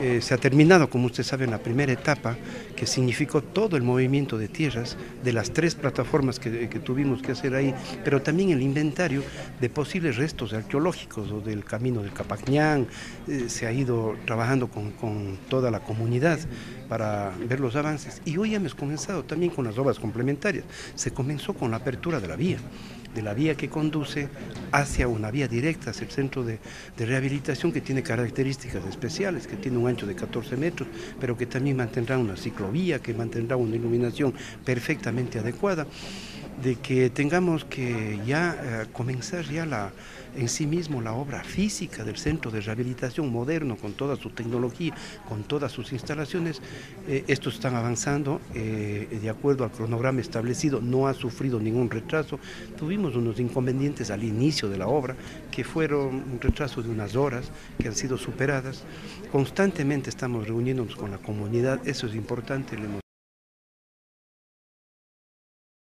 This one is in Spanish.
Eh, se ha terminado, como usted sabe, en la primera etapa, que significó todo el movimiento de tierras de las tres plataformas que, tuvimos que hacer ahí, pero también el inventario de posibles restos arqueológicos o del camino del Capacñán. Eh, se ha ido trabajando con, con, toda la comunidad para ver los avances. Y hoy hemos comenzado también con las obras complementarias. Se comenzó con la apertura de la vía de la vía que conduce hacia una vía directa, hacia el centro de, rehabilitación que tiene características especiales, que tiene un ancho de 14 metros, pero que también mantendrá una ciclovía, que mantendrá una iluminación perfectamente adecuada, de que tengamos que ya eh, comenzar ya la, en sí mismo la obra física del centro de rehabilitación moderno, con toda su tecnología, con todas sus instalaciones. Eh, estos están avanzando eh, de acuerdo al cronograma establecido, no ha sufrido ningún retraso. Tuvimos unos inconvenientes al inicio de la obra, que fueron un retraso de unas horas, que han sido superadas. Constantemente estamos reuniéndonos con la comunidad, eso es importante.